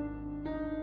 うん。